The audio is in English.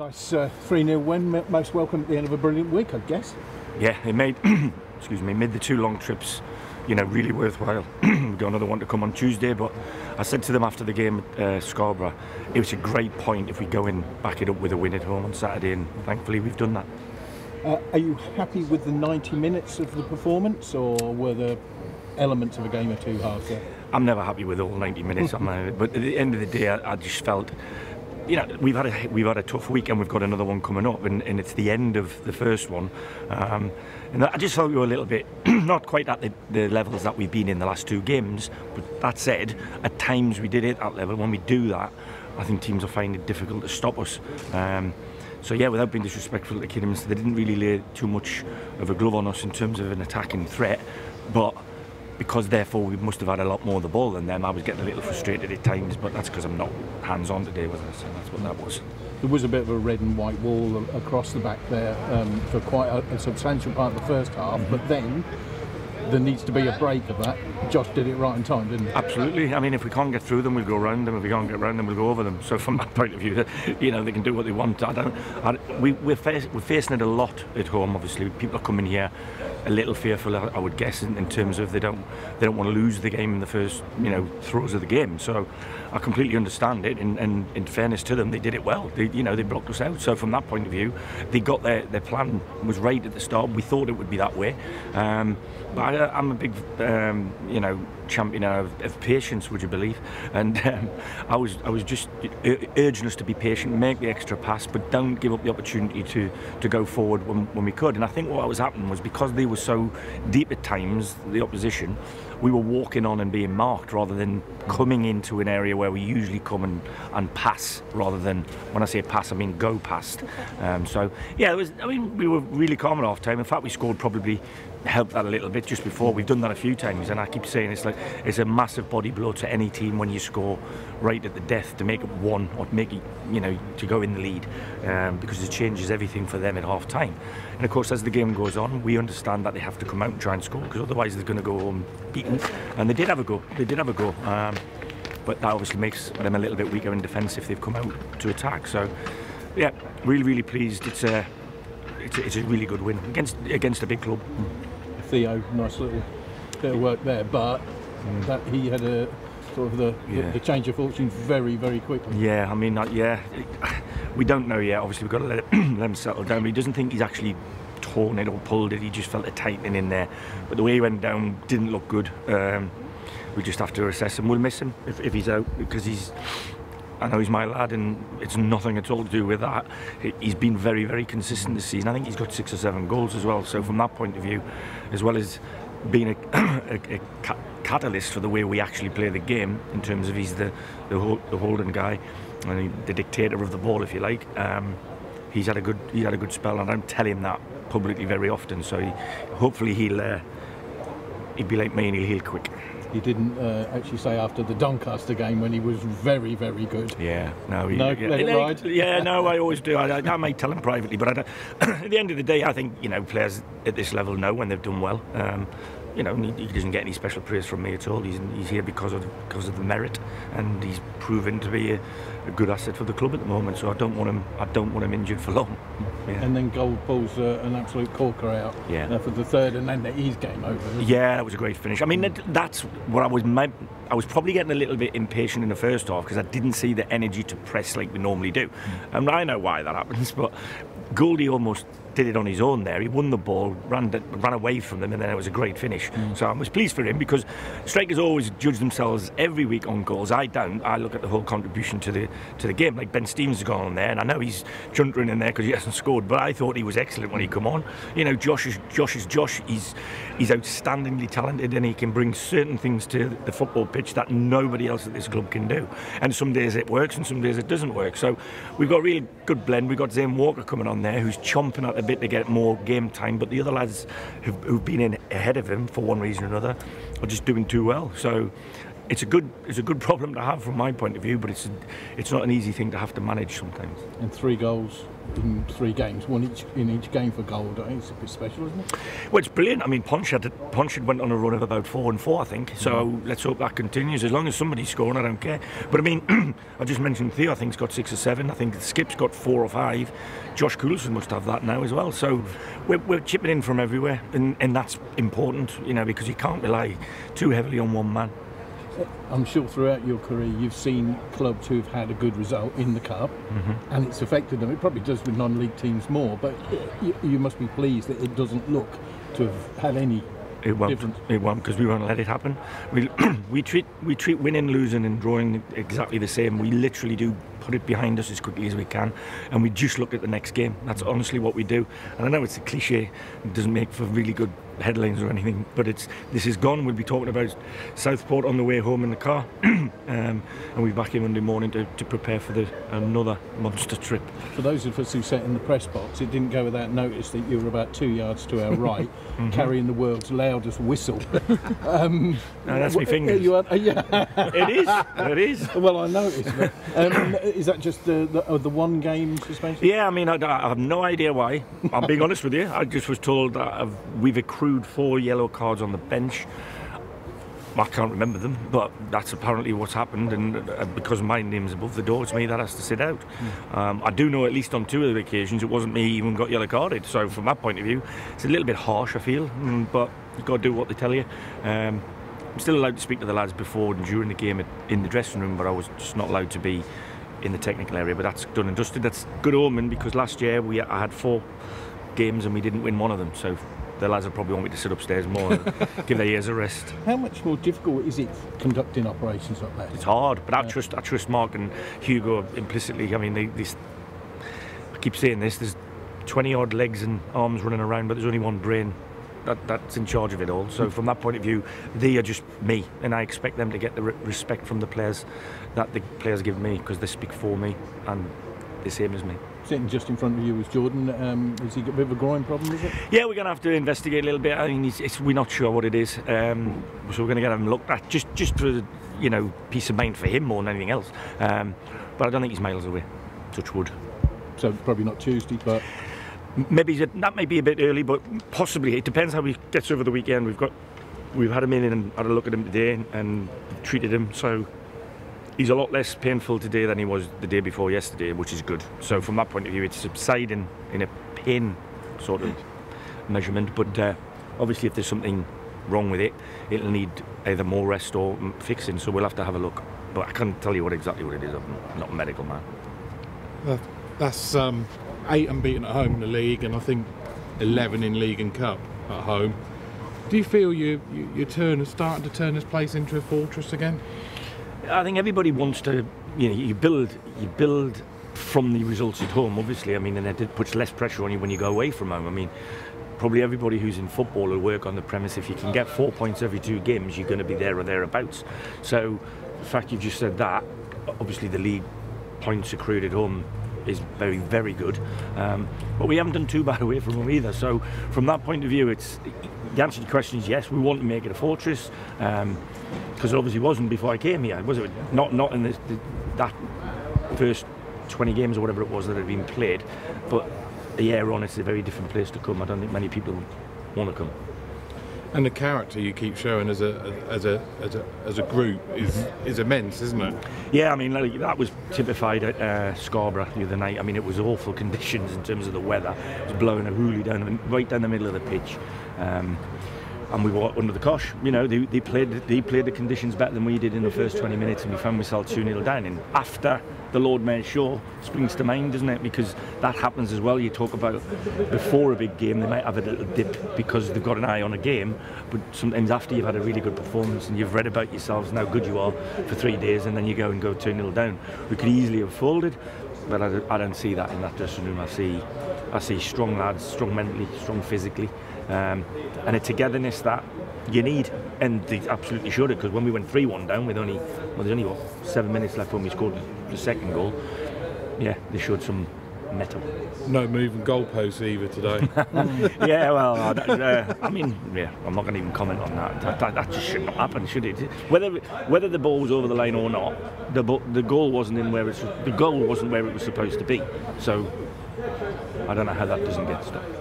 Nice uh, 3 0 win, most welcome at the end of a brilliant week, I guess. Yeah, it made, excuse me, made the two long trips, you know, really worthwhile. We've got another one to come on Tuesday, but I said to them after the game at uh, Scarborough, it was a great point if we go in, back it up with a win at home on Saturday, and thankfully we've done that. Uh, are you happy with the 90 minutes of the performance, or were there elements of a game or two halves there? I'm never happy with all 90 minutes, but at the end of the day, I, I just felt you know, we've had a we've had a tough week and we've got another one coming up, and, and it's the end of the first one. Um, and I just felt we were a little bit not quite at the, the levels that we've been in the last two games. But that said, at times we did hit that level. When we do that, I think teams will find it difficult to stop us. Um, so yeah, without being disrespectful to Kidhams, they didn't really lay too much of a glove on us in terms of an attacking threat, but because therefore we must have had a lot more of the ball than them. I was getting a little frustrated at times, but that's because I'm not hands-on today with it, so that's what that was. There was a bit of a red and white wall across the back there um, for quite a, a, substantial part of the first half, but then there needs to be a break of that. Josh did it right in time, didn't he? Absolutely. I mean, if we can't get through them, we'll go around them. If we can't get around them, we'll go over them. So from that point of view, you know, they can do what they want. I don't. I, we, we're, face, we're facing it a lot at home. Obviously, people are coming here a little fearful, I would guess, in, in, terms of they don't they don't want to lose the game in the first you know throws of the game. So I completely understand it. And, and in fairness to them, they did it well. They, you know, they blocked us out. So from that point of view, they got their their plan was right at the start. We thought it would be that way. Um, but I, am a big um, you know champion of, of, patience, would you believe? And um, I was I was just urging us to be patient, make the extra pass, but don't give up the opportunity to to go forward when, when we could. And I think what was happening was because they were so deep at times, the opposition, we were walking on and being marked rather than coming into an area where we usually come and, and pass rather than when I say pass I mean go past. Um, so yeah it was I mean we were really calm at half time in fact we scored probably helped that a little bit just before. We've done that a few times and I keep saying it's like it's a massive body blow to any team when you score right at the death to make it one or make it you know to go in the lead um, because it changes everything for them at half time and of course as the game goes on we understand that they have to come out and try and score because otherwise they're going to go home beaten. And they did have a go they did have a go um, but that obviously makes them a little bit weaker in defence if they've come out to attack. So yeah really really pleased. It's a it's a, it's a really good win against against a big club Theo nice little bit of work there but mm. that he had a sort of the, yeah. the, the, change of fortune very, very quickly. Yeah, I mean, uh, yeah, we don't know yet. Obviously, we've got to let, it, let him settle down. But he doesn't think he's actually torn it or pulled it. He just felt a tightening in there. But the way he went down didn't look good. Um, we just have to assess him. We'll miss him if, if he's out because he's. I know he's my lad, and it's nothing at all to do with that. He's been very, very consistent this season. I think he's got six or seven goals as well. So from that point of view, as well as being a, a, a catalyst for the way we actually play the game, in terms of he's the the, the holding guy, and the dictator of the ball, if you like. Um, he's had a good he had a good spell, and I don't tell him that publicly very often. So he, hopefully he'll uh, he'll be like me and he'll heal quick. He didn't uh, actually say after the Doncaster game when he was very, very good. Yeah, no, he, no, yeah, let it ride. Yeah, no, I always do. I, I, may tell him privately, but at the end of the day, I think you know players at this level know when they've done well. Um, you know, he, he, doesn't get any special praise from me at all. He's, he's here because of because of the merit, and he's proven to be a, a, good asset for the club at the moment. So I don't want him I don't want him injured for long. Yeah. And then Gold pulls uh, an absolute corker out yeah. uh, for the third, and then he's game over. Yeah, that was a great finish. I mean, that, that's what I was. I was probably getting a little bit impatient in the first half because I didn't see the energy to press like we normally do, mm. and I know why that happens. But Goldie almost did it on his own there. He won the ball, ran ran away from them, and then it was a great finish. Mm. So I was pleased for him because strikers always judge themselves every week on goals. I don't. I look at the whole contribution to the to the game. Like Ben Stevens has gone on there, and I know he's chuntering in there because he hasn't scored, but I thought he was excellent when he come on. You know, Josh is Josh is Josh. He's he's outstandingly talented, and he can bring certain things to the football pitch that nobody else at this club can do. And some days it works, and some days it doesn't work. So we've got a really good blend. We've got Zane Walker coming on there, who's chomping at the bit to get more game time, but the other lads who've, who've been in ahead of him for one reason or another are just doing too well. So it's a good it's a good problem to have from my point of view, but it's it's not an easy thing to have to manage sometimes. And three goals in three games, one each in each game for goal. It's a bit special, isn't it? Well, it's brilliant. I mean, Pontchardt Pontchardt went on a run of about four and four, I think. So mm. let's hope that continues. As long as somebody's scoring, I don't care. But I mean, I just mentioned Theo. I think's got six or seven. I think Skip's got four or five. Josh Coulson must have that now as well. So we're, we're chipping in from everywhere, and, and that's important, you know, because you can't rely too heavily on one man. I'm sure throughout your career you've seen clubs who've had a good result in the cup, mm-hmm. and it's affected them. It probably does with non-league teams more, but you, you must be pleased that it doesn't look to have had any it won't. Difference. It won't because we won't let it happen. We we treat we treat winning, losing, and drawing exactly the same. We literally do put it behind us as quickly as we can, and we just look at the next game. That's honestly what we do. And I know it's a cliche; it doesn't make for really good headlines or anything, but it's this is gone. We'll be talking about Southport on the way home in the car, um, and we'll be back in Monday morning to, to prepare for the another monster trip. For those of us who sat in the press box, it didn't go without notice that you were about two yards to our right, mm-hmm. carrying the world's loudest whistle. um, no, that's my fingers. You are, uh, yeah. it is. It is. Well, I noticed. Um, is that just the, the, uh, the, one game suspension? Yeah, I mean, I, I, have no idea why. I'm being honest with you. I just was told that we've accrued four yellow cards on the bench. I can't remember them, but that's apparently what's happened. And uh, because my name's above the door, it's me that has to sit out. Mm. Um, I do know at least on two of the occasions it wasn't me even got yellow carded. So from that point of view, it's a little bit harsh, I feel. Mm, but you've got to do what they tell you. Um, I'm still allowed to speak to the lads before and during the game in the dressing room, but I was just not allowed to be in the technical area. But that's done and dusted. That's good omen because last year we I had four games and we didn't win one of them. So the lads will probably want me to sit upstairs more and give their ears a rest. How much more difficult is it conducting operations like that? It's hard, but yeah. I trust I trust Mark and Hugo implicitly. I mean, they, they, I keep saying this. There's 20 odd legs and arms running around, but there's only one brain that, that's in charge of it all. So from that point of view, they are just me, and I expect them to get the re- respect from the players that the players give me because they speak for me and the same as me sitting just in front of you was Jordan. Um, has he got a bit of a groin problem, is it? Yeah, we're going to have to investigate a little bit. I mean, it's, it's, we're not sure what it is. Um, so we're going to get him looked at just, just for, you know, peace of mind for him more than anything else. Um, but I don't think he's miles away. Touch wood. So probably not Tuesday, but... Maybe that may be a bit early, but possibly. It depends how he gets over the weekend. We've got, we've had him in and had a look at him today and, treated him. So he's a lot less painful today than he was the day before yesterday, which is good. So from that point of view, it's subsiding in a pain sort of measurement. But uh, obviously, if there's something wrong with it, it'll need either more rest or fixing. So we'll have to have a look. But I can't tell you what exactly what it is. I'm not a medical man. Uh, that's um, eight unbeaten at home in the league, and I think eleven in league and cup at home. Do you feel you, you your turn starting to turn this place into a fortress again? I think everybody wants to, you know, you build, you build from the results at home, obviously. I mean, and it puts less pressure on you when you go away from home. I mean, probably everybody who's in football will work on the premise if you can get four points every two games, you're going to be there or thereabouts. So, the fact you've just said that, obviously the league points accrued at home is very, very good. Um, but we haven't done too bad away from them either. So, from that point of view, it's the answer to the question is yes. We want to make it a fortress. Um, because it obviously wasn't before I came here. Was it not not in the, the, that first 20 games or whatever it was that had been played, but a year on, it's a very different place to come. I don't think many people want to come. And the character you keep showing as a as a as a, as a group is mm-hmm. is immense, isn't it? Yeah, I mean like, that was typified at uh, Scarborough the other night. I mean it was awful conditions in terms of the weather. It was blowing a hoolie down right down the middle of the pitch. Um, and we were under the cosh. You know, they, they played they played the conditions better than we did in the first 20 minutes, and we found ourselves 2 0 down. And after the Lord Mayor's show springs to mind, doesn't it? Because that happens as well. You talk about before a big game, they might have a little dip because they've got an eye on a game, but sometimes after you've had a really good performance and you've read about yourselves and how good you are for three days, and then you go and go 2 0 down, we could easily have folded. But I, I don't see that in that dressing room. I see, I see strong lads, strong mentally, strong physically um, and a togetherness that you need, and they absolutely should it because when we went 3 1 down with only, well, there's only what, seven minutes left when we scored the second goal, yeah, they showed some mettle. No moving goalposts either today. yeah, well, I, uh, I mean, yeah, I'm not going to even comment on that. That, that. that just shouldn't happen, should it? Whether whether the ball was over the line or not, the the goal wasn't in where it's the goal wasn't where it was supposed to be. So I don't know how that doesn't get stopped.